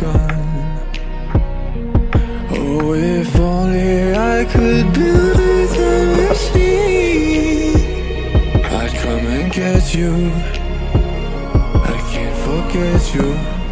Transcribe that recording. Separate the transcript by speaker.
Speaker 1: gone. Oh, if only I could build a time machine, I'd come and get you. I can't forget you.